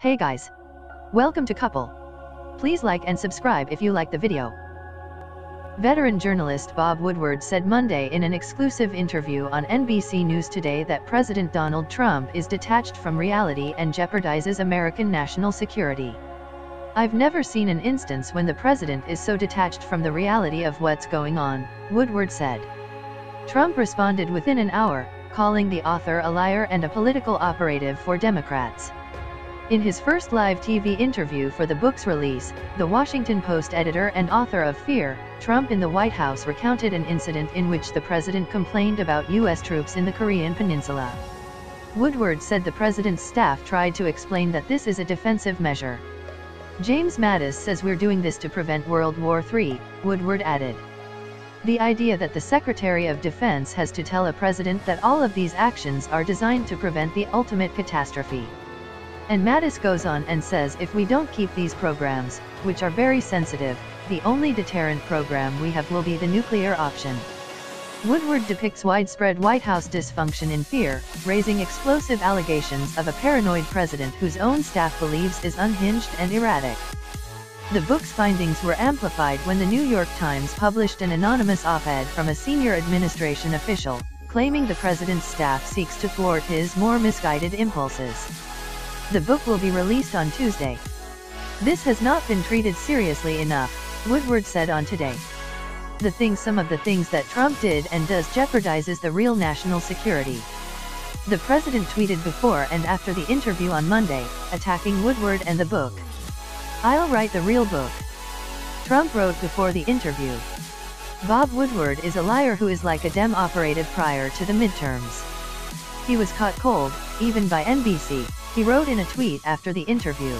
Hey guys. Welcome to Cupple. Please like and subscribe if you like the video. Veteran journalist Bob Woodward said Monday in an exclusive interview on NBC News Today that President Donald Trump is detached from reality and jeopardizes American national security. I've never seen an instance when the president is so detached from the reality of what's going on, Woodward said. Trump responded within an hour, calling the author a liar and a political operative for Democrats. In his first live TV interview for the book's release, the Washington Post editor and author of Fear, Trump in the White House recounted an incident in which the president complained about U.S. troops in the Korean Peninsula. Woodward said the president's staff tried to explain that this is a defensive measure. James Mattis says we're doing this to prevent World War III, Woodward added. The idea that the Secretary of Defense has to tell a president that all of these actions are designed to prevent the ultimate catastrophe. And Mattis goes on and says if we don't keep these programs, which are very sensitive, the only deterrent program we have will be the nuclear option. Woodward depicts widespread White House dysfunction in fear, raising explosive allegations of a paranoid president whose own staff believes is unhinged and erratic. The book's findings were amplified when the New York Times published an anonymous op-ed from a senior administration official, claiming the president's staff seeks to thwart his more misguided impulses. The book will be released on Tuesday. This has not been treated seriously enough, Woodward said on Today. The things some of the things that Trump did and does jeopardizes the real national security. The president tweeted before and after the interview on Monday, attacking Woodward and the book. I'll write the real book. Trump wrote before the interview. Bob Woodward is a liar who is like a Dem operative prior to the midterms. He was caught cold, even by NBC, he wrote in a tweet after the interview.